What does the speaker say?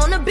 on the